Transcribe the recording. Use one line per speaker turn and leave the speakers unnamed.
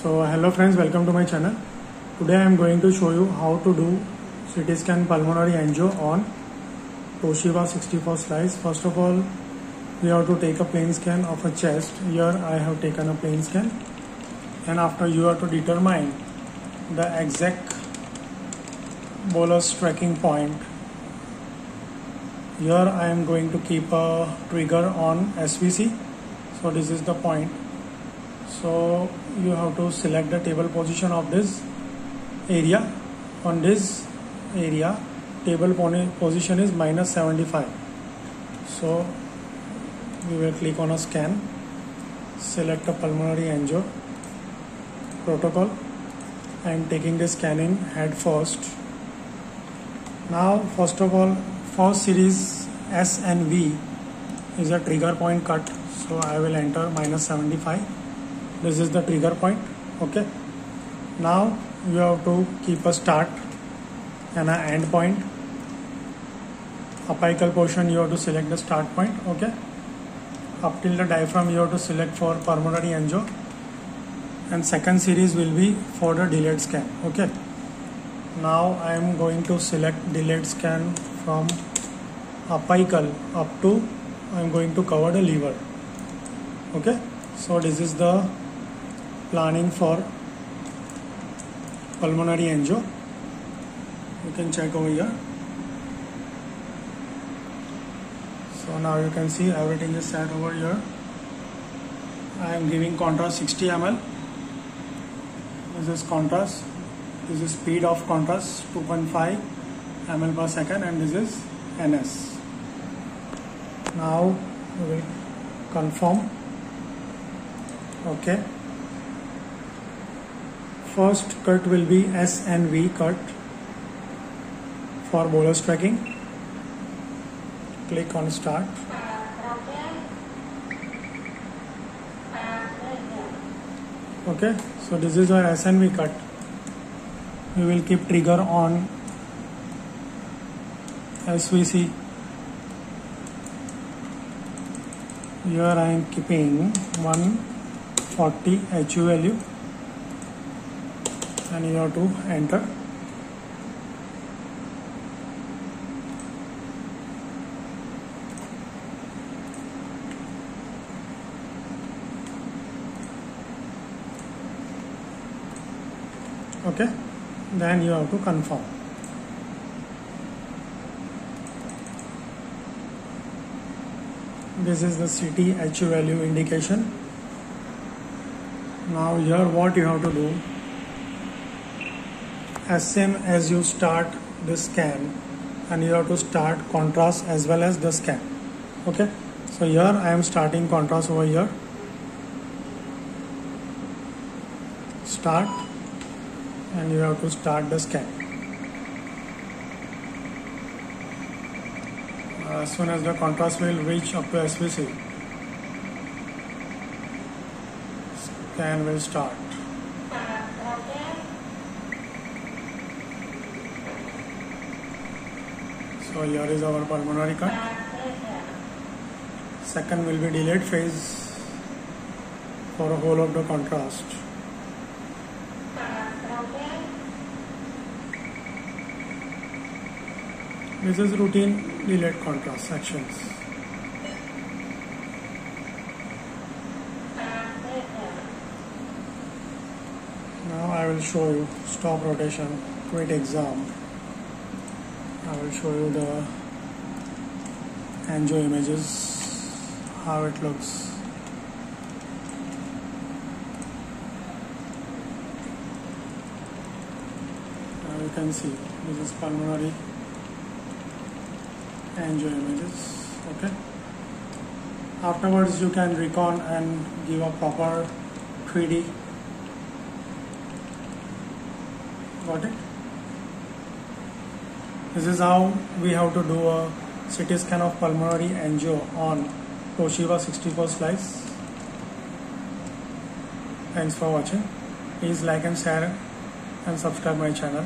So hello friends, welcome to my channel. Today I am going to show you how to do CT scan pulmonary angio on Toshiba 64 slice. First of all, we have to take a plain scan of a chest. Here I have taken a plain scan and after you have to determine the exact bolus tracking point. Here I am going to keep a trigger on SVC. So this is the point so you have to select the table position of this area. On this area table position is minus 75 so we will click on a scan. Select a pulmonary angio protocol I am taking the scan in head first. Now first of all first series S and V is a trigger point cut. So I will enter minus 75 this is the trigger point okay? Now you have to keep a start and an end point. Apical portion you have to select the start point okay? Up till the diaphragm you have to select for pulmonary angio. And second series will be for the delayed scan okay? Now I am going to select delayed scan from apical up to I am going to cover the liver okay? So this is the planning for pulmonary angio. You can check over here. So now you can see everything is set over here. I am giving contrast 60 ml this is contrast. This is speed of contrast 2.5 ml per second and this is ns now we will confirm. Okay First cut will be S and V cut for bolus tracking. Click on start. Okay, so this is our S and V cut. We will keep trigger on SVC. Here I am keeping 140 HU value and you have to enter. Okay then you have to confirm. This is the CT HU value indication. Now here what you have to do as same as you start the scan and you have to start contrast as well as the scan. Okay? So here I am starting contrast over here. Start and you have to start the scan. As soon as the contrast will reach up to SVC scan will start uh, So here is our pulmonary cut. Second will be delayed phase for a whole of the contrast. This is routine delayed contrast sections. Now I will show you stop rotation, quit exam. I will show you the angio images how it looks. Now you can see this is pulmonary angio images okay? Afterwards you can recon and give a proper 3D got it this is how we have to do a CT scan of pulmonary angio on Toshiba 64 slice. Thanks for watching. Please like and share and subscribe my channel.